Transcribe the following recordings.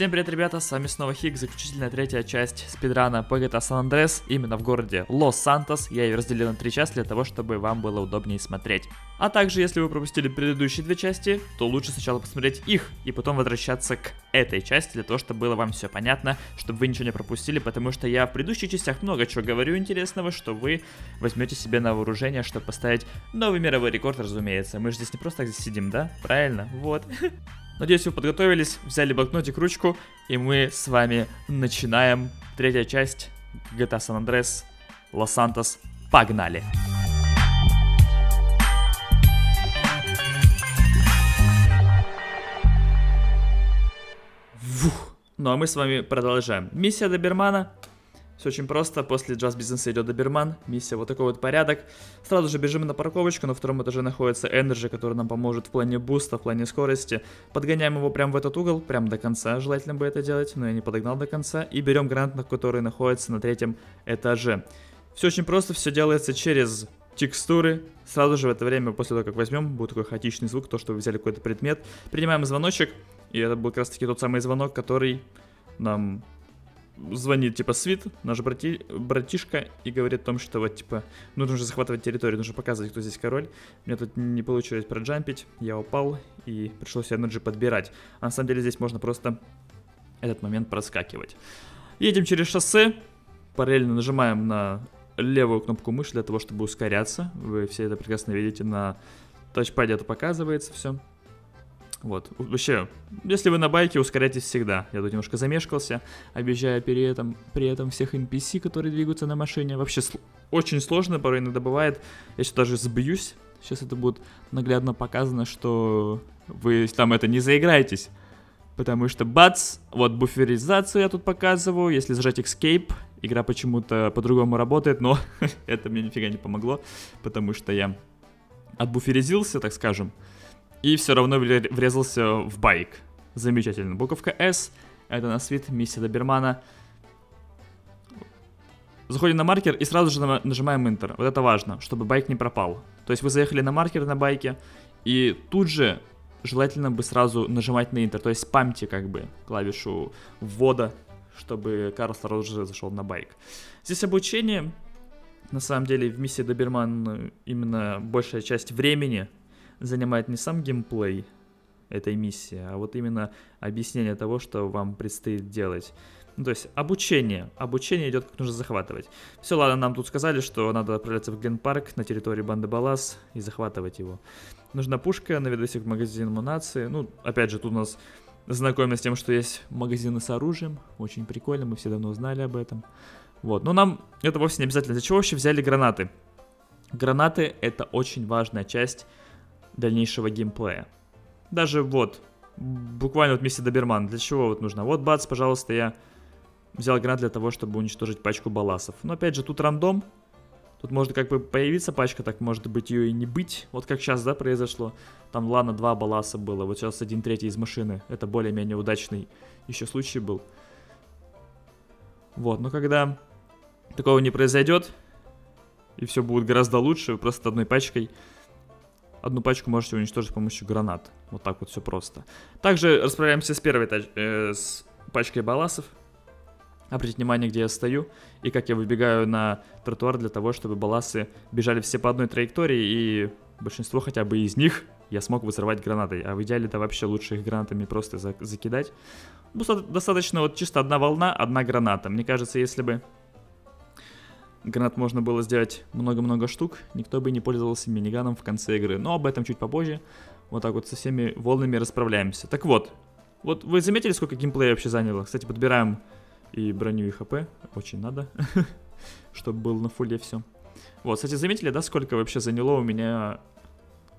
Всем привет, ребята, с вами снова Хик, заключительная третья часть спидрана по GTA San Andreas, именно в городе Лос-Сантос. Я ее разделил на три части для того, чтобы вам было удобнее смотреть. А также, если вы пропустили предыдущие две части, то лучше сначала посмотреть их, и потом возвращаться к этой части, для того, чтобы было вам все понятно, чтобы вы ничего не пропустили, потому что я в предыдущих частях много чего говорю интересного, что вы возьмете себе на вооружение, чтобы поставить новый мировой рекорд, разумеется. Мы же здесь не просто так здесь сидим, да? Правильно? Вот. Надеюсь, вы подготовились, взяли блокнотик, ручку, и мы с вами начинаем третья часть GTA San Andreas Лос-Сантос. Погнали! Фух. Ну а мы с вами продолжаем. Миссия Добермана все очень просто. После джаз бизнеса идет доберман. Миссия вот такой вот порядок. Сразу же бежим на парковочку. На втором этаже находится Energy, который нам поможет в плане буста, в плане скорости. Подгоняем его прямо в этот угол, прямо до конца. Желательно бы это делать, но я не подогнал до конца. И берем гранат, который находится на третьем этаже. Все очень просто, все делается через текстуры. Сразу же в это время, после того, как возьмем, будет такой хаотичный звук, то, что вы взяли какой-то предмет. Принимаем звоночек, и это был как раз таки тот самый звонок, который нам звонит, типа, Свит, наш брати, братишка, и говорит о том, что вот, типа, нужно же захватывать территорию, нужно показывать, кто здесь король. Мне тут не получилось проджампить, я упал, и пришлось энерджи подбирать. А на самом деле здесь можно просто этот момент проскакивать. Едем через шоссе, параллельно нажимаем на левую кнопку мыши для того, чтобы ускоряться. Вы все это прекрасно видите на тачпаде, это показывается все. Вот, вообще, если вы на байке, ускоряйтесь всегда. Я тут немножко замешкался, объезжая при этом, при этом всех NPC, которые двигаются на машине. Вообще, сл очень сложно, порой иногда бывает. Я сейчас даже сбьюсь. Сейчас это будет наглядно показано, что вы там это не заиграетесь. Потому что бац, вот буферизацию я тут показываю. Если зажать Escape, игра почему-то по-другому работает, но это мне нифига не помогло. Потому что я отбуферизился, так скажем и все равно врезался в байк. Замечательно. Буковка S, это на свит, миссия Добермана. Заходим на маркер и сразу же нажимаем Enter. Вот это важно, чтобы байк не пропал. То есть вы заехали на маркер на байке, и тут же желательно бы сразу нажимать на Enter. То есть спамьте как бы клавишу ввода, чтобы Карл сразу же зашел на байк. Здесь обучение. На самом деле в миссии Доберман именно большая часть времени занимает не сам геймплей этой миссии, а вот именно объяснение того, что вам предстоит делать. Ну, то есть обучение. Обучение идет, как нужно захватывать. Все, ладно, нам тут сказали, что надо отправляться в Гленпарк на территории банды Балас и захватывать его. Нужна пушка, наведусь к магазину Мунации. Ну, опять же, тут у нас знакомы с тем, что есть магазины с оружием. Очень прикольно, мы все давно знали об этом. Вот, но нам это вовсе не обязательно. Для чего вообще взяли гранаты? Гранаты это очень важная часть дальнейшего геймплея. Даже вот, буквально вот вместе доберман, для чего вот нужно? Вот, бац, пожалуйста, я взял гранат для того, чтобы уничтожить пачку баласов. Но опять же, тут рандом. Тут может как бы появиться пачка, так может быть ее и не быть. Вот как сейчас, да, произошло. Там, ладно, два баласа было. Вот сейчас один третий из машины. Это более-менее удачный еще случай был. Вот, но когда такого не произойдет, и все будет гораздо лучше, просто одной пачкой одну пачку можете уничтожить с помощью гранат. Вот так вот все просто. Также расправляемся с первой тач э, с пачкой баласов. Обратите внимание, где я стою и как я выбегаю на тротуар для того, чтобы баласы бежали все по одной траектории и большинство хотя бы из них я смог взорвать гранатой. А в идеале это вообще лучше их гранатами просто за закидать. Достаточно вот чисто одна волна, одна граната. Мне кажется, если бы Гранат можно было сделать много-много штук, никто бы не пользовался миниганом в конце игры, но об этом чуть попозже. Вот так вот со всеми волнами расправляемся. Так вот, вот вы заметили, сколько геймплея вообще заняло? Кстати, подбираем и броню, и хп, очень надо, чтобы был на фуле все. Вот, кстати, заметили, да, сколько вообще заняло у меня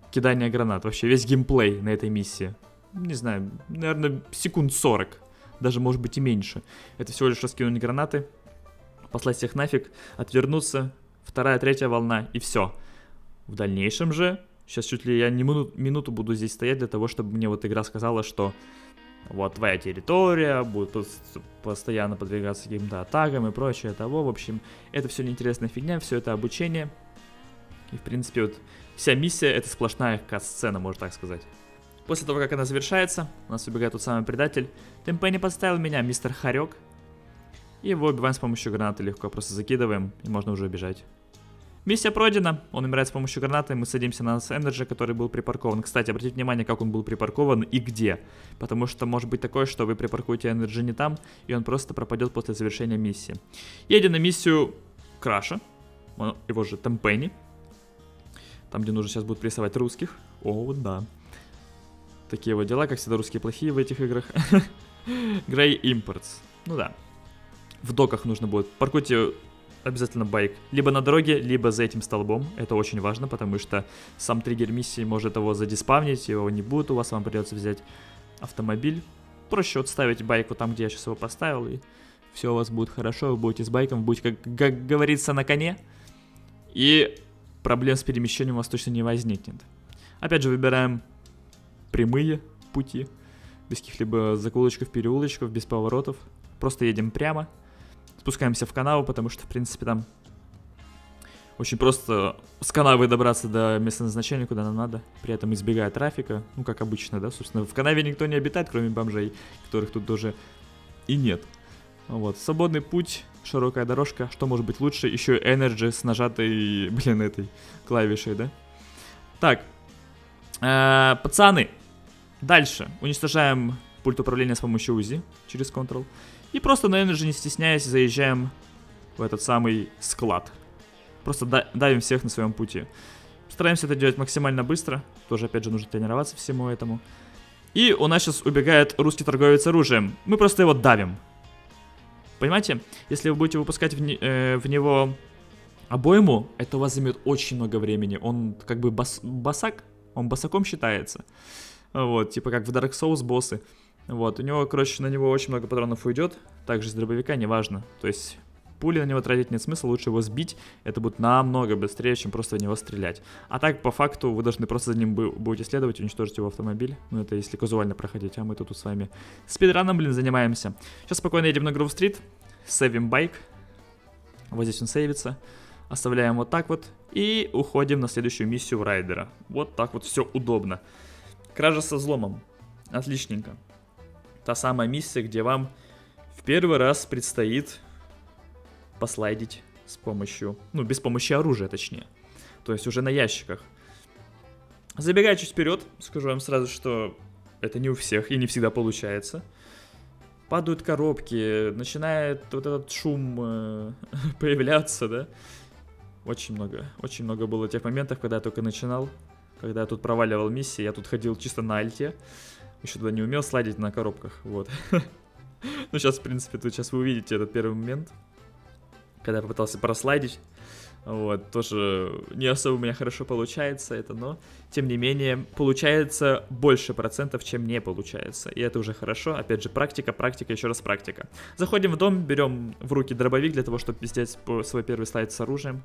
кидание гранат? Вообще весь геймплей на этой миссии. Не знаю, наверное, секунд 40, даже может быть и меньше. Это всего лишь раскинуть гранаты, послать всех нафиг, отвернуться, вторая, третья волна и все. В дальнейшем же, сейчас чуть ли я не минут, минуту буду здесь стоять для того, чтобы мне вот игра сказала, что вот твоя территория, будет постоянно подвигаться каким-то атакам и прочее того. В общем, это все неинтересная фигня, все это обучение. И, в принципе, вот вся миссия — это сплошная кат-сцена, можно так сказать. После того, как она завершается, у нас убегает тот самый предатель. Темпенни подставил меня, мистер Харек. И его убиваем с помощью гранаты легко, просто закидываем, и можно уже убежать. Миссия пройдена, он умирает с помощью гранаты, мы садимся на NRG, который был припаркован. Кстати, обратите внимание, как он был припаркован и где. Потому что может быть такое, что вы припаркуете NRG не там, и он просто пропадет после завершения миссии. Едем на миссию Краша, его же Темпенни. Там, где нужно сейчас будет прессовать русских. О, да. Такие вот дела, как всегда, русские плохие в этих играх. Грей Импортс. Ну да. В доках нужно будет. Паркуйте обязательно байк. Либо на дороге, либо за этим столбом. Это очень важно, потому что сам триггер миссии может его задиспавнить, его не будет у вас, вам придется взять автомобиль. Проще вот ставить байк вот там, где я сейчас его поставил, и все у вас будет хорошо, вы будете с байком, будете, как, как говорится, на коне. И проблем с перемещением у вас точно не возникнет. Опять же, выбираем прямые пути, без каких-либо закулочков, переулочков, без поворотов. Просто едем прямо, спускаемся в канаву, потому что, в принципе, там очень просто с канавы добраться до места назначения, куда нам надо, при этом избегая трафика, ну, как обычно, да, собственно, в канаве никто не обитает, кроме бомжей, которых тут тоже и нет. Вот, свободный путь, широкая дорожка, что может быть лучше, еще Energy с нажатой, блин, этой клавишей, да? Так, э, пацаны, дальше уничтожаем пульт управления с помощью УЗИ через Ctrl. И просто на Energy, не стесняясь, заезжаем в этот самый склад. Просто давим всех на своем пути. Стараемся это делать максимально быстро. Тоже, опять же, нужно тренироваться всему этому. И у нас сейчас убегает русский торговец оружием. Мы просто его давим. Понимаете? Если вы будете выпускать в, не, э, в него обойму, это у вас займет очень много времени. Он как бы бас, басак, он басаком считается. Вот, типа как в Dark Souls боссы. Вот, у него, короче, на него очень много патронов уйдет. Также с дробовика, неважно. То есть пули на него тратить нет смысла, лучше его сбить. Это будет намного быстрее, чем просто в него стрелять. А так, по факту, вы должны просто за ним будете следовать, уничтожить его автомобиль. Ну, это если казуально проходить, а мы тут с вами спидраном, блин, занимаемся. Сейчас спокойно едем на Грув Стрит, сейвим байк. Вот здесь он сейвится. Оставляем вот так вот и уходим на следующую миссию райдера. Вот так вот все удобно. Кража со взломом. Отличненько. Та самая миссия, где вам в первый раз предстоит послайдить с помощью, ну, без помощи оружия, точнее. То есть уже на ящиках. Забегая чуть вперед, скажу вам сразу, что это не у всех и не всегда получается. Падают коробки, начинает вот этот шум э, появляться, да. Очень много, очень много было тех моментов, когда я только начинал, когда я тут проваливал миссии, я тут ходил чисто на альте. Еще туда не умел слайдить на коробках, вот. Ну, сейчас, в принципе, тут сейчас вы увидите этот первый момент когда я попытался прослайдить. Вот, тоже не особо у меня хорошо получается это, но тем не менее получается больше процентов, чем не получается. И это уже хорошо. Опять же, практика, практика, еще раз практика. Заходим в дом, берем в руки дробовик для того, чтобы сделать свой первый слайд с оружием.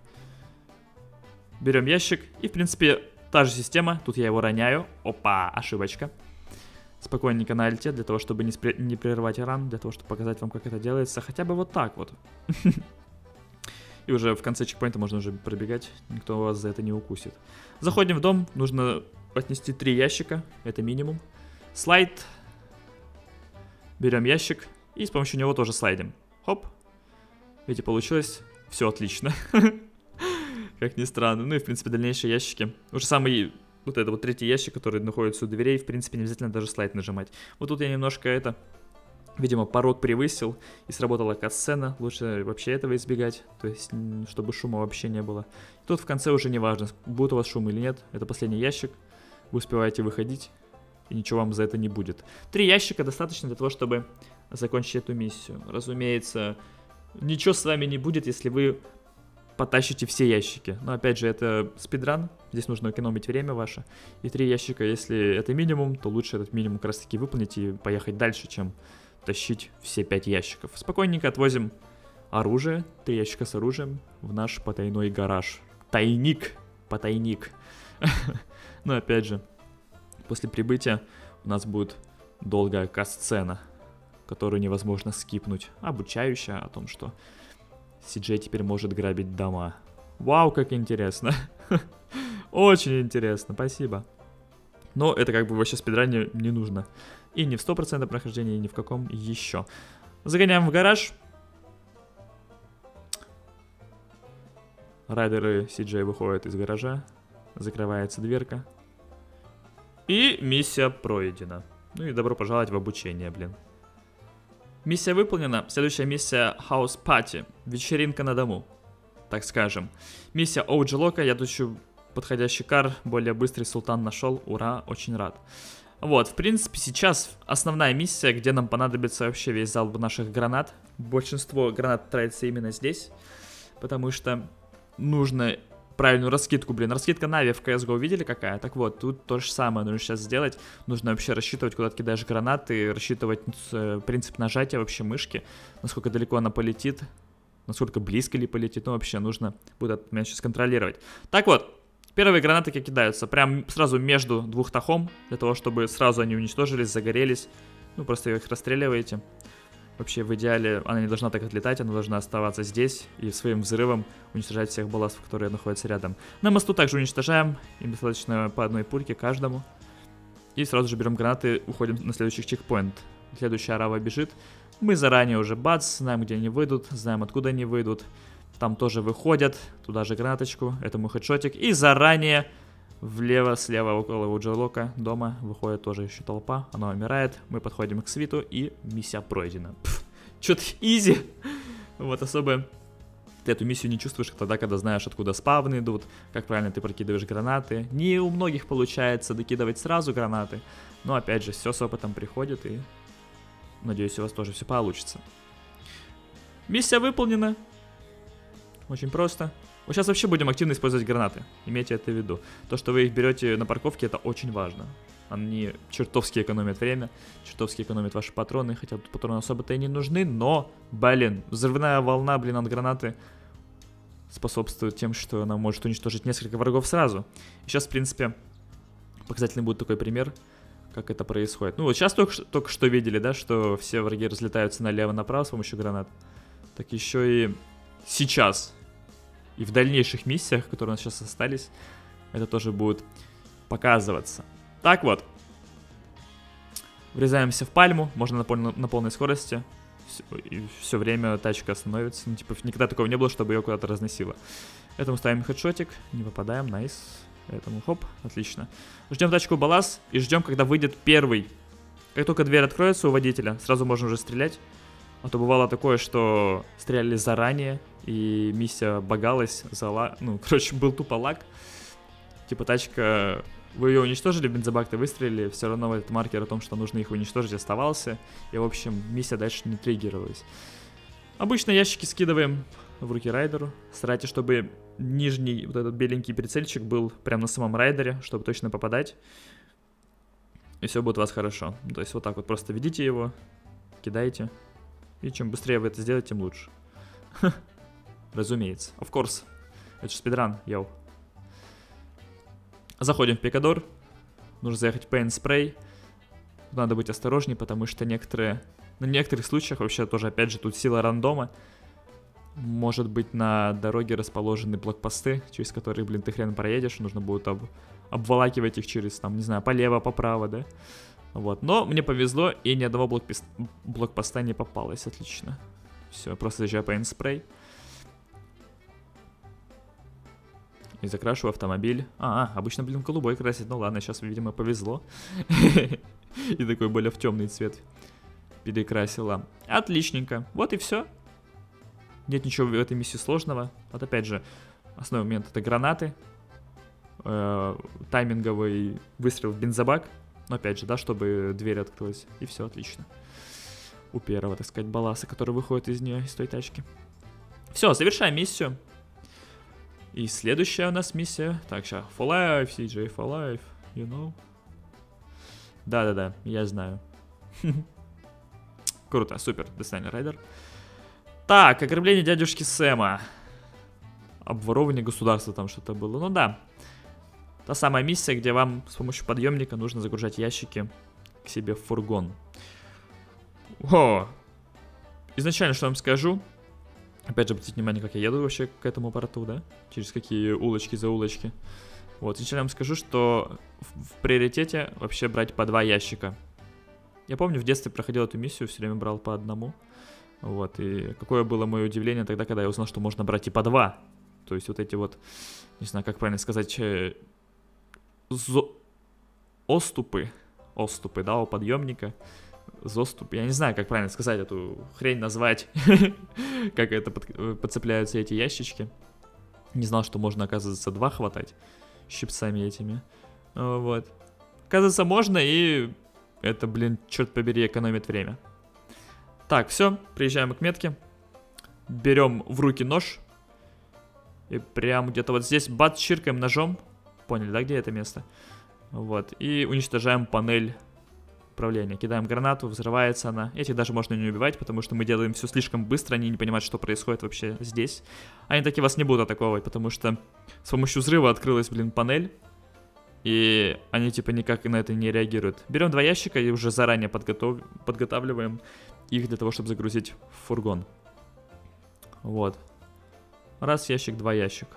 Берем ящик и, в принципе, та же система. Тут я его роняю. Опа, ошибочка. Спокойненько на альте, для того, чтобы не, не прерывать ран, для того, чтобы показать вам, как это делается. Хотя бы вот так вот. И уже в конце чекпоинта можно уже пробегать, никто вас за это не укусит. Заходим в дом, нужно отнести три ящика, это минимум. Слайд. Берем ящик и с помощью него тоже слайдим. Хоп. Видите, получилось. Все отлично. Как ни странно. Ну и, в принципе, дальнейшие ящики. Уже самый вот это вот третий ящик, который находится у дверей, в принципе, не обязательно даже слайд нажимать. Вот тут я немножко это Видимо, порог превысил и сработала катсцена. Лучше вообще этого избегать, то есть чтобы шума вообще не было. тут в конце уже не важно, будет у вас шум или нет. Это последний ящик. Вы успеваете выходить, и ничего вам за это не будет. Три ящика достаточно для того, чтобы закончить эту миссию. Разумеется, ничего с вами не будет, если вы потащите все ящики. Но опять же, это спидран, здесь нужно экономить время ваше. И три ящика, если это минимум, то лучше этот минимум как раз таки выполнить и поехать дальше, чем тащить все пять ящиков. Спокойненько отвозим оружие, три ящика с оружием, в наш потайной гараж. Тайник, потайник. Но опять же, после прибытия у нас будет долгая касцена, которую невозможно скипнуть, обучающая о том, что CJ теперь может грабить дома. Вау, как интересно. Очень интересно, спасибо. Но это как бы вообще спидране не нужно. И не в 100% прохождения, и ни в каком еще. Загоняем в гараж. Райдеры CJ выходят из гаража. Закрывается дверка. И миссия пройдена. Ну и добро пожаловать в обучение, блин. Миссия выполнена. Следующая миссия House Party. Вечеринка на дому. Так скажем. Миссия OG Лока. Я еще подходящий кар. Более быстрый султан нашел. Ура, очень рад. Вот, в принципе, сейчас основная миссия, где нам понадобится вообще весь залп наших гранат. Большинство гранат тратится именно здесь. Потому что нужно правильную раскидку, блин. Раскидка Нави в CSGO видели какая? Так вот, тут то же самое нужно сейчас сделать. Нужно вообще рассчитывать, куда ты кидаешь гранаты, рассчитывать э, принцип нажатия вообще мышки, насколько далеко она полетит, насколько близко ли полетит. Ну, вообще нужно будет момент сейчас контролировать. Так вот, первые гранаты как кидаются прям сразу между двух тахом, для того, чтобы сразу они уничтожились, загорелись. Ну, просто их расстреливаете. Вообще, в идеале, она не должна так отлетать, она должна оставаться здесь и своим взрывом уничтожать всех балластов, которые находятся рядом. На мосту также уничтожаем, им достаточно по одной пульке каждому. И сразу же берем гранаты, уходим на следующий чекпоинт. Следующая арава бежит. Мы заранее уже бац, знаем, где они выйдут, знаем, откуда они выйдут. Там тоже выходят, туда же гранаточку, этому хедшотик. И заранее Влево, слева, около Уджерлока дома выходит тоже еще толпа. Она умирает. Мы подходим к свиту и миссия пройдена. Что-то изи. Вот особо ты эту миссию не чувствуешь тогда, когда знаешь, откуда спавны идут, как правильно ты прокидываешь гранаты. Не у многих получается докидывать сразу гранаты, но опять же, все с опытом приходит и надеюсь, у вас тоже все получится. Миссия выполнена. Очень просто. Мы сейчас вообще будем активно использовать гранаты. Имейте это в виду. То, что вы их берете на парковке, это очень важно. Они чертовски экономят время, чертовски экономят ваши патроны, хотя тут патроны особо-то и не нужны, но, блин, взрывная волна, блин, от гранаты способствует тем, что она может уничтожить несколько врагов сразу. И сейчас, в принципе, показательный будет такой пример, как это происходит. Ну вот сейчас только, только что видели, да, что все враги разлетаются налево-направо с помощью гранат. Так еще и сейчас и в дальнейших миссиях, которые у нас сейчас остались, это тоже будет показываться. Так вот. Врезаемся в пальму, можно на, пол на полной скорости. Все, и все время тачка остановится. Ну, типа, никогда такого не было, чтобы ее куда-то разносило. Этому ставим хедшотик, не попадаем, найс. Этому хоп, отлично. Ждем тачку баллас и ждем, когда выйдет первый. Как только дверь откроется у водителя, сразу можно уже стрелять. А то бывало такое, что стреляли заранее, и миссия багалась, зала... ну, короче, был тупо лаг. Типа тачка, вы ее уничтожили, бензобак-то выстрелили, все равно этот маркер о том, что нужно их уничтожить, оставался. И, в общем, миссия дальше не триггерилась. Обычно ящики скидываем в руки райдеру. Старайтесь, чтобы нижний вот этот беленький прицельчик был прямо на самом райдере, чтобы точно попадать. И все будет у вас хорошо. То есть вот так вот просто ведите его, кидайте. И чем быстрее вы это сделаете, тем лучше. Разумеется. Of course. Это же спидран, йоу. Заходим в Пикадор. Нужно заехать в Paint Spray. Надо быть осторожнее, потому что некоторые... На некоторых случаях вообще тоже, опять же, тут сила рандома. Может быть, на дороге расположены блокпосты, через которые, блин, ты хрен проедешь. Нужно будет об... обволакивать их через, там, не знаю, полево, поправо, да? Вот. Но мне повезло, и ни одного блокпост... блокпоста не попалось. Отлично. Все, просто заезжаю по инспрей. И закрашу автомобиль. А, обычно, блин, голубой красит. Ну ладно, сейчас, видимо, повезло. И такой более в темный цвет перекрасила. Отличненько. Вот и все. Нет ничего в этой миссии сложного. Вот опять же, основной момент это гранаты. Э, тайминговый выстрел в бензобак. Но опять же, да, чтобы дверь открылась. И все отлично. У первого, так сказать, балласа, который выходит из нее, из той тачки. Все, завершаем миссию. И следующая у нас миссия. Так, сейчас. For life, CJ, for life, you know. Да-да-да, я знаю. Круто, супер, Десайнер Райдер. Так, ограбление дядюшки Сэма. Обворовывание государства там что-то было. Ну да, Та самая миссия, где вам с помощью подъемника нужно загружать ящики к себе в фургон. О! Изначально, что вам скажу, опять же, обратите внимание, как я еду вообще к этому порту, да? Через какие улочки за улочки. Вот, сначала я вам скажу, что в, в приоритете вообще брать по два ящика. Я помню, в детстве проходил эту миссию, все время брал по одному. Вот, и какое было мое удивление тогда, когда я узнал, что можно брать и по два. То есть вот эти вот, не знаю, как правильно сказать, э, зо... оступы, оступы, да, у подъемника, зоступ, я не знаю, как правильно сказать эту хрень назвать, как это под... подцепляются эти ящички. Не знал, что можно, оказывается, два хватать щипцами этими. Вот. Оказывается, можно, и это, блин, черт побери, экономит время. Так, все, приезжаем к метке. Берем в руки нож. И прям где-то вот здесь бат чиркаем ножом. Поняли, да, где это место? Вот. И уничтожаем панель управления. Кидаем гранату, взрывается она. Этих даже можно не убивать, потому что мы делаем все слишком быстро, они не понимают, что происходит вообще здесь. Они таки вас не будут атаковать, потому что с помощью взрыва открылась, блин, панель. И они типа никак на это не реагируют. Берем два ящика и уже заранее подготов... подготавливаем их для того, чтобы загрузить в фургон. Вот. Раз ящик, два ящик.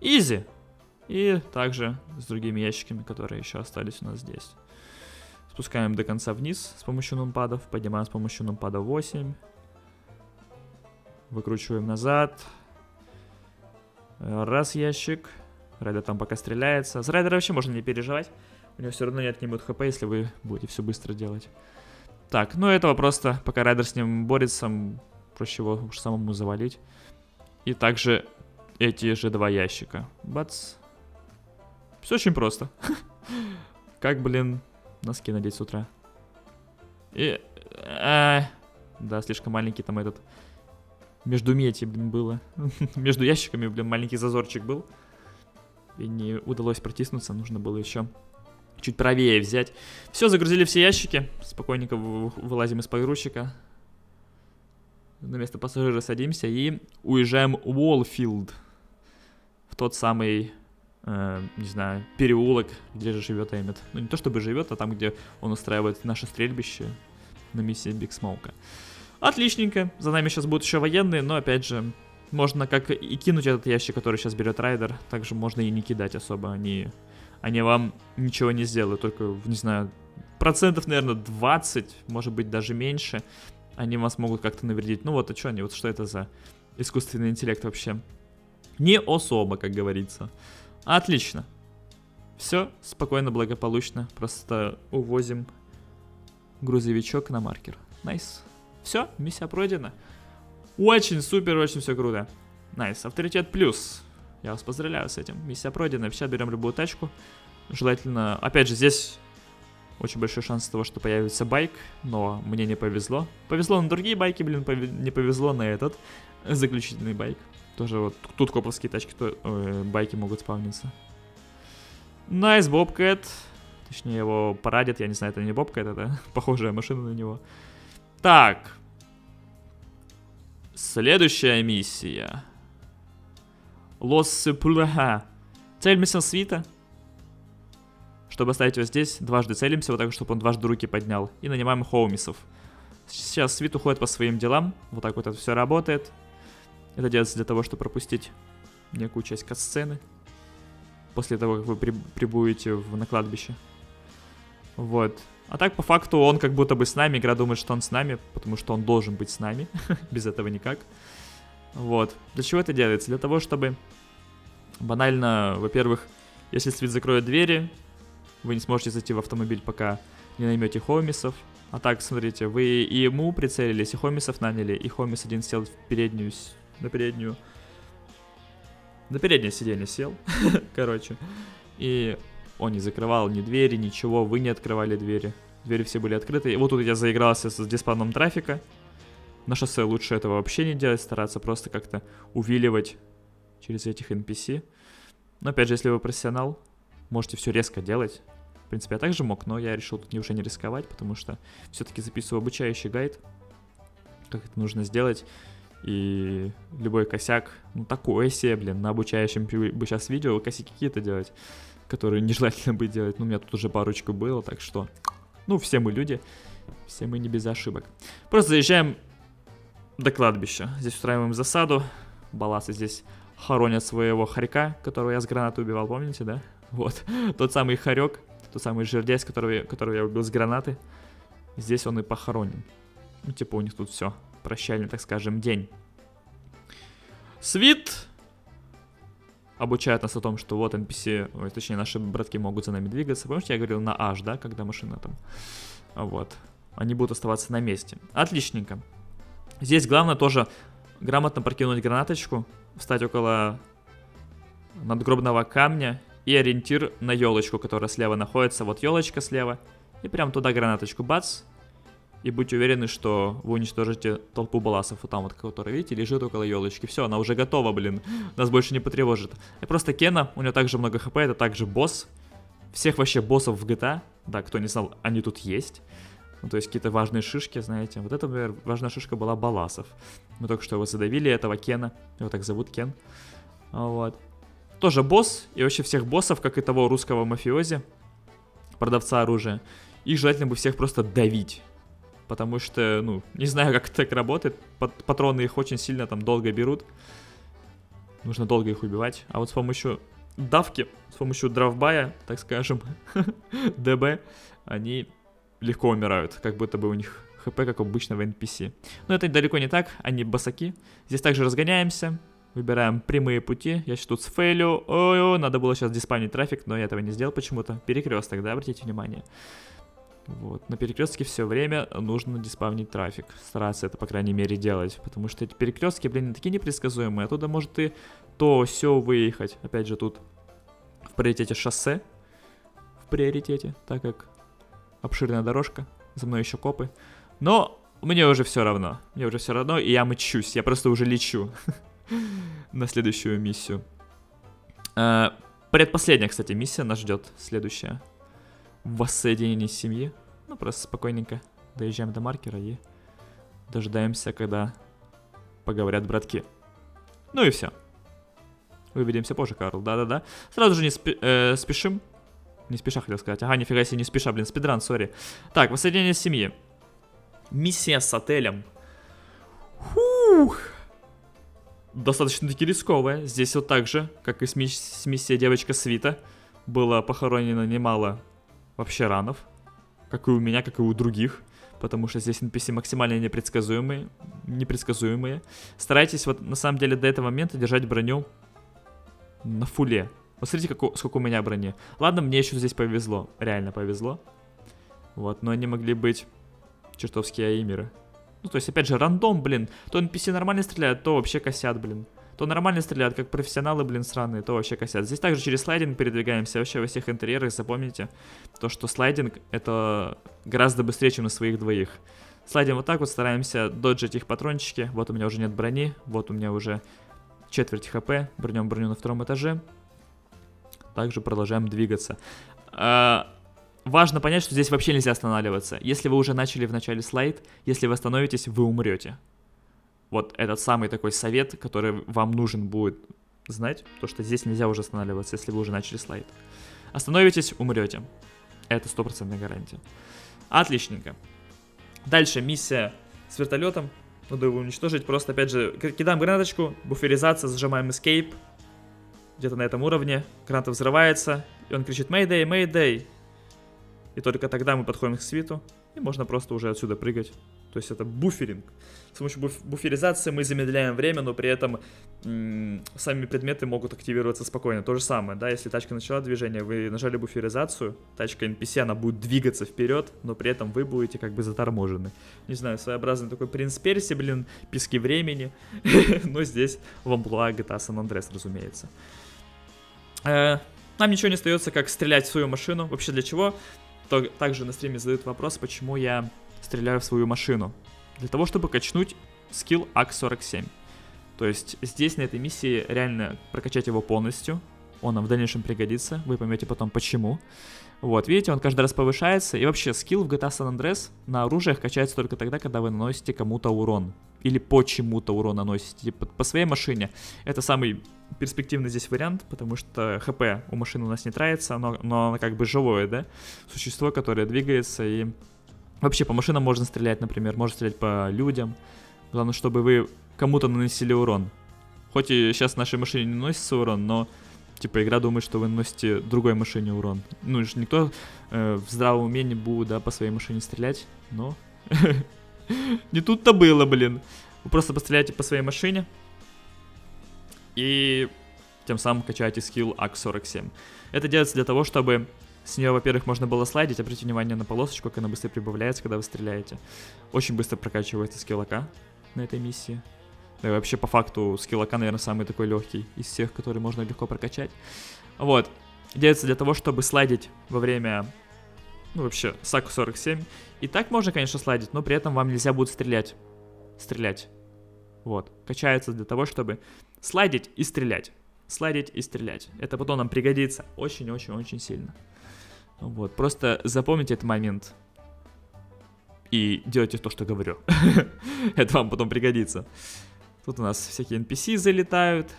Изи! И также с другими ящиками, которые еще остались у нас здесь. Спускаем до конца вниз с помощью нумпадов. Поднимаем с помощью нумпада 8. Выкручиваем назад. Раз ящик. Райдер там пока стреляется. С райдера вообще можно не переживать. У него все равно не отнимут хп, если вы будете все быстро делать. Так, ну этого просто, пока райдер с ним борется, проще его уж самому завалить. И также эти же два ящика. Бац. Все очень просто. Как, блин, носки надеть с утра. И... А, да, слишком маленький там этот... Между мети, блин, было. Между ящиками, блин, маленький зазорчик был. И не удалось протиснуться, нужно было еще чуть правее взять. Все, загрузили все ящики. Спокойненько вылазим из погрузчика. На место пассажира садимся и уезжаем в Уолфилд. В тот самый, э, не знаю, переулок, где же живет Эммет. Ну, не то чтобы живет, а там, где он устраивает наше стрельбище на миссии Биг Смоука. Отличненько. За нами сейчас будут еще военные, но опять же, можно как и кинуть этот ящик, который сейчас берет Райдер, также можно и не кидать особо. Они, они вам ничего не сделают, только, не знаю, процентов, наверное, 20, может быть, даже меньше они вас могут как-то навредить. Ну вот, а что они, вот что это за искусственный интеллект вообще? Не особо, как говорится. Отлично. Все, спокойно, благополучно. Просто увозим грузовичок на маркер. Nice. Все, миссия пройдена. Очень супер, очень все круто. Nice. Авторитет плюс. Я вас поздравляю с этим. Миссия пройдена. Сейчас берем любую тачку. Желательно, опять же, здесь очень большой шанс того, что появится байк, но мне не повезло. Повезло на другие байки, блин, пов... не повезло на этот заключительный байк. Тоже вот тут коповские тачки, то, э, байки могут спавниться. Nice, Bobcat. Точнее, его парадят, я не знаю, это не Бобкэт, это похожая машина на него. Так. Следующая миссия. Лос Сепуляха. Цель миссия свита чтобы оставить его здесь, дважды целимся, вот так, чтобы он дважды руки поднял. И нанимаем хоумисов. Сейчас Свит уходит по своим делам. Вот так вот это все работает. Это делается для того, чтобы пропустить некую часть кат-сцены. После того, как вы при прибудете в, на кладбище. Вот. А так, по факту, он как будто бы с нами. Игра думает, что он с нами, потому что он должен быть с нами. Без этого никак. Вот. Для чего это делается? Для того, чтобы банально, во-первых, если Свит закроет двери, вы не сможете зайти в автомобиль, пока не наймете хомисов. А так, смотрите, вы и ему прицелились, и хомисов наняли, и хомис один сел в переднюю, на переднюю, на переднее сиденье сел, короче. И он не закрывал ни двери, ничего, вы не открывали двери. Двери все были открыты. И вот тут я заигрался с диспаном трафика. На шоссе лучше этого вообще не делать, стараться просто как-то увиливать через этих NPC. Но опять же, если вы профессионал, можете все резко делать. В принципе, я также мог, но я решил тут не уже не рисковать, потому что все-таки записываю обучающий гайд, как это нужно сделать. И любой косяк, ну такое себе, блин, на обучающем бы сейчас видео косяки какие-то делать, которые нежелательно бы делать. Ну, у меня тут уже парочку было, так что, ну, все мы люди, все мы не без ошибок. Просто заезжаем до кладбища. Здесь устраиваем засаду. Баласы здесь хоронят своего хорька, которого я с гранаты убивал, помните, да? Вот, тот самый хорек, тот самый жердясь, которого, которого я убил с гранаты, здесь он и похоронен. Ну, типа у них тут все, прощальный, так скажем, день. Свит обучает нас о том, что вот NPC, ой, точнее, наши братки могут за нами двигаться. Помните, я говорил на H, да, когда машина там, вот. Они будут оставаться на месте. Отличненько. Здесь главное тоже грамотно прокинуть гранаточку, встать около надгробного камня и ориентир на елочку, которая слева находится. Вот елочка слева. И прям туда гранаточку бац. И будьте уверены, что вы уничтожите толпу баласов. Вот там вот, которая, видите, лежит около елочки. Все, она уже готова, блин. Нас больше не потревожит. И просто Кена, у него также много хп, это также босс. Всех вообще боссов в GTA, да, кто не знал, они тут есть. Ну, то есть какие-то важные шишки, знаете. Вот эта, например, важная шишка была Баласов. Мы только что его задавили, этого Кена. Его так зовут Кен. Вот. Тоже босс, и вообще всех боссов, как и того русского мафиози, продавца оружия, их желательно бы всех просто давить. Потому что, ну, не знаю, как так работает. Патроны их очень сильно там долго берут. Нужно долго их убивать. А вот с помощью давки, с помощью дравбая, так скажем, ДБ, они легко умирают, как будто бы у них хп, как обычно в NPC. Но это далеко не так, они басаки. Здесь также разгоняемся, выбираем прямые пути. Я сейчас тут сфейлю. Ой, надо было сейчас диспамить трафик, но я этого не сделал почему-то. Перекресток, да, обратите внимание. Вот, на перекрестке все время нужно диспавнить трафик. Стараться это, по крайней мере, делать. Потому что эти перекрестки, блин, такие непредсказуемые. Оттуда может и то все выехать. Опять же, тут в приоритете шоссе. В приоритете, так как обширная дорожка, за мной еще копы. Но мне уже все равно. Мне уже все равно, и я мычусь. Я просто уже лечу на следующую миссию. Э, предпоследняя, кстати, миссия нас ждет. Следующая. Воссоединение семьи. Ну, просто спокойненько доезжаем до маркера и дожидаемся, когда поговорят братки. Ну и все. Увидимся позже, Карл. Да-да-да. Сразу же не спи э, спешим не спеша хотел сказать. Ага, нифига себе, не спеша, блин, спидран, сори. Так, воссоединение семьи. Миссия с отелем. Фух. Достаточно-таки рисковая. Здесь вот так же, как и с, ми с миссией девочка Свита, было похоронено немало вообще ранов. Как и у меня, как и у других. Потому что здесь NPC максимально непредсказуемые. Непредсказуемые. Старайтесь вот на самом деле до этого момента держать броню на фуле. Посмотрите, как, сколько у меня брони. Ладно, мне еще здесь повезло. Реально повезло. Вот, но они могли быть чертовские аимеры. Ну, то есть, опять же, рандом, блин. То NPC нормально стреляют, то вообще косят, блин. То нормально стреляют, как профессионалы, блин, сраные, то вообще косят. Здесь также через слайдинг передвигаемся вообще во всех интерьерах. Запомните, то, что слайдинг это гораздо быстрее, чем на своих двоих. Слайдим вот так вот, стараемся доджить их патрончики. Вот у меня уже нет брони, вот у меня уже четверть хп. Бронем броню на втором этаже также продолжаем двигаться. А, важно понять, что здесь вообще нельзя останавливаться. Если вы уже начали в начале слайд, если вы остановитесь, вы умрете. Вот этот самый такой совет, который вам нужен будет знать, то что здесь нельзя уже останавливаться, если вы уже начали слайд. Остановитесь, умрете. Это стопроцентная гарантия. Отличненько. Дальше миссия с вертолетом. Надо его уничтожить. Просто, опять же, кидаем гранаточку, буферизация, зажимаем escape, где-то на этом уровне, граната взрывается, и он кричит «Мэйдэй, Мэйдэй!» И только тогда мы подходим к свиту, и можно просто уже отсюда прыгать. То есть это буферинг. С помощью буф буферизации мы замедляем время, но при этом сами предметы могут активироваться спокойно. То же самое, да, если тачка начала движение, вы нажали буферизацию, тачка NPC, она будет двигаться вперед, но при этом вы будете как бы заторможены. Не знаю, своеобразный такой принц Перси, блин, пески времени, но здесь в амплуа GTA San Andreas, разумеется. Э, нам ничего не остается, как стрелять в свою машину. Вообще для чего? Также на стриме задают вопрос, почему я стреляю в свою машину. Для того, чтобы качнуть скилл АК-47. То есть здесь на этой миссии реально прокачать его полностью. Он нам в дальнейшем пригодится. Вы поймете потом почему. Вот, видите, он каждый раз повышается. И вообще, скилл в GTA San Andreas на оружиях качается только тогда, когда вы наносите кому-то урон. Или почему-то урон наносите. По, по своей машине. Это самый перспективный здесь вариант, потому что ХП у машины у нас не тратится, но, но она как бы живое, да? Существо, которое двигается и... Вообще, по машинам можно стрелять, например, можно стрелять по людям. Главное, чтобы вы кому-то наносили урон. Хоть и сейчас нашей машине не носится урон, но типа игра думает, что вы наносите другой машине урон. Ну, же никто э, в здравом уме не будет, да, по своей машине стрелять, но... Не тут-то было, блин. Вы просто постреляете по своей машине и тем самым качаете скилл АК-47. Это делается для того, чтобы с нее, во-первых, можно было слайдить, обратите внимание на полосочку, как она быстро прибавляется, когда вы стреляете. Очень быстро прокачивается скилл АК на этой миссии. Да и вообще, по факту, скилл АК, наверное, самый такой легкий из всех, который можно легко прокачать. Вот. Делается для того, чтобы слайдить во время, ну, вообще, с АК-47. И так можно, конечно, слайдить, но при этом вам нельзя будет стрелять. Стрелять. Вот. Качается для того, чтобы слайдить и стрелять. Слайдить и стрелять. Это потом нам пригодится очень-очень-очень сильно. Вот, просто запомните этот момент. И делайте то, что говорю. Это вам потом пригодится. Тут у нас всякие NPC залетают,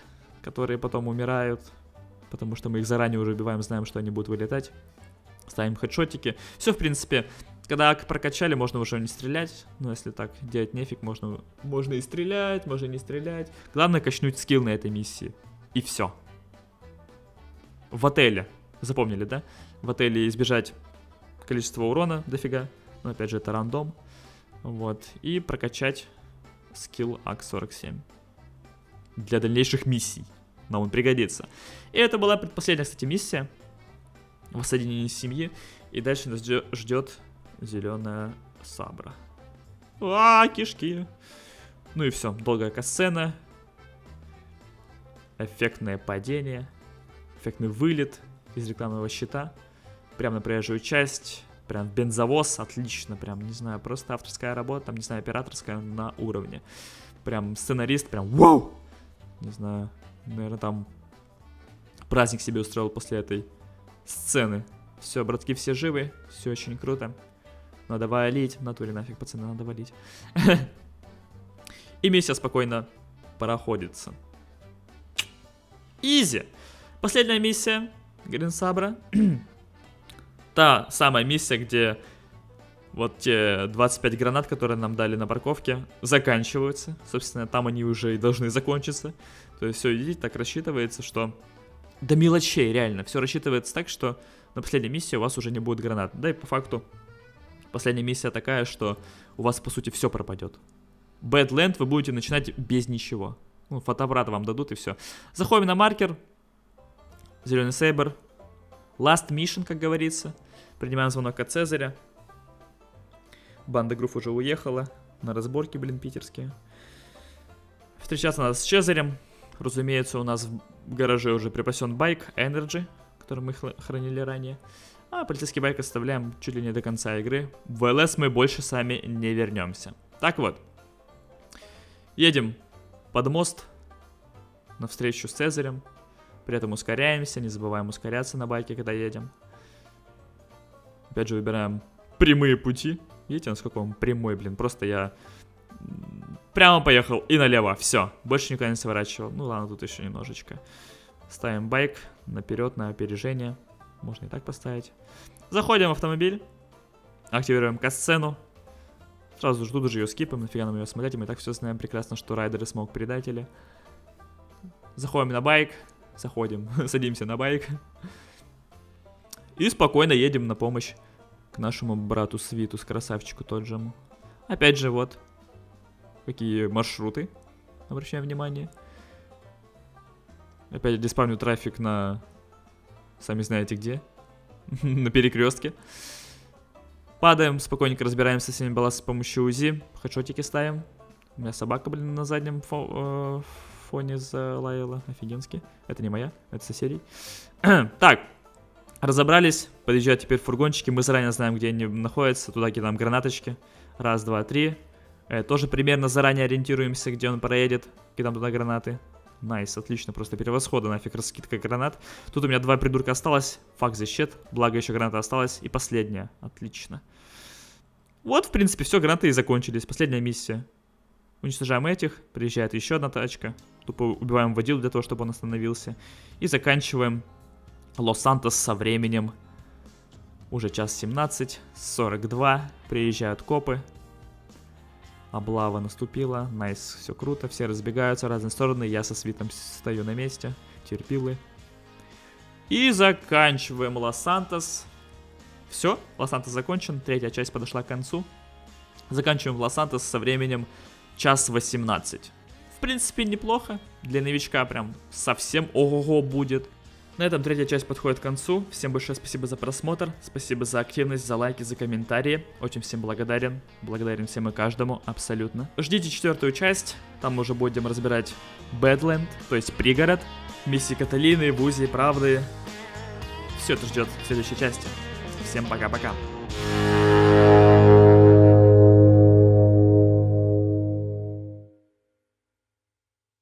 которые потом умирают. Потому что мы их заранее уже убиваем, знаем, что они будут вылетать. Ставим хедшотики. Все, в принципе, когда ак прокачали, можно уже не стрелять. Но если так делать нефиг, можно, можно и стрелять, можно не стрелять. Главное качнуть скилл на этой миссии. И все. В отеле. Запомнили, да? В отеле избежать количества урона дофига. Но опять же, это рандом. Вот. И прокачать скилл АК-47. Для дальнейших миссий. Нам он пригодится. И это была предпоследняя, кстати, миссия. Воссоединение семьи. И дальше нас ждет зеленая сабра. А, кишки. Ну и все. Долгая касцена. Эффектное падение. Эффектный вылет из рекламного щита прям на проезжую часть, прям бензовоз, отлично, прям, не знаю, просто авторская работа, там, не знаю, операторская на уровне. Прям сценарист, прям вау! Не знаю, наверное, там праздник себе устроил после этой сцены. Все, братки, все живы, все очень круто. Надо валить, в натуре нафиг, пацаны, надо валить. И миссия спокойно проходится. Изи. Последняя миссия Гринсабра. та самая миссия, где вот те 25 гранат, которые нам дали на парковке, заканчиваются. Собственно, там они уже и должны закончиться. То есть все, видите, так рассчитывается, что до мелочей, реально. Все рассчитывается так, что на последней миссии у вас уже не будет гранат. Да и по факту последняя миссия такая, что у вас, по сути, все пропадет. Badland вы будете начинать без ничего. Ну, фотоаппарат вам дадут и все. Заходим на маркер. Зеленый сейбр. Last mission, как говорится. Принимаем звонок от Цезаря. Банда Груф уже уехала на разборки, блин, питерские. Встречаться надо с Цезарем. Разумеется, у нас в гараже уже припасен байк Energy, который мы хранили ранее. А полицейский байк оставляем чуть ли не до конца игры. В ЛС мы больше сами не вернемся. Так вот. Едем под мост на встречу с Цезарем. При этом ускоряемся, не забываем ускоряться на байке, когда едем. Опять же, выбираем прямые пути. Видите, насколько он прямой, блин. Просто я прямо поехал и налево. Все. Больше никуда не сворачивал. Ну ладно, тут еще немножечко. Ставим байк наперед, на опережение. Можно и так поставить. Заходим в автомобиль. Активируем касцену. Сразу же тут же ее скипаем, нафига нам ее смотреть. Мы и так все знаем прекрасно, что райдеры смог предатели. Заходим на байк. Заходим, садимся на байк. И спокойно едем на помощь к нашему брату Свиту, с красавчику тот же. Опять же, вот, какие маршруты, обращаем внимание. Опять диспавню трафик на, сами знаете где, на перекрестке. Падаем, спокойненько разбираемся с ними баллast с помощью УЗИ, хедшотики ставим. У меня собака, блин, на заднем фо э, фоне залаяла, офигенски. Это не моя, это соседей. так, Разобрались, подъезжают теперь фургончики, мы заранее знаем, где они находятся, туда кидаем гранаточки. Раз, два, три. Э, тоже примерно заранее ориентируемся, где он проедет, кидаем туда гранаты. Nice, отлично, просто превосходно, нафиг раскидка гранат. Тут у меня два придурка осталось, fuck that shit, благо еще граната осталась. И последняя, отлично. Вот, в принципе, все, гранаты и закончились. Последняя миссия. Уничтожаем этих, приезжает еще одна тачка. Тупо убиваем водил для того, чтобы он остановился. И заканчиваем Лос-Сантос со временем уже час 17, 42, приезжают копы. Облава наступила, найс, все круто, все разбегаются в разные стороны, я со свитом стою на месте, терпилы. И заканчиваем Лос-Сантос. Все, Лос-Сантос закончен, третья часть подошла к концу. Заканчиваем Лос-Сантос со временем час 18. В принципе, неплохо. Для новичка прям совсем ого-го будет. На этом третья часть подходит к концу. Всем большое спасибо за просмотр, спасибо за активность, за лайки, за комментарии. Очень всем благодарен. Благодарен всем и каждому, абсолютно. Ждите четвертую часть, там уже будем разбирать Бэдленд, то есть пригород, миссии Каталины, Вузи, Правды. Все это ждет в следующей части. Всем пока-пока.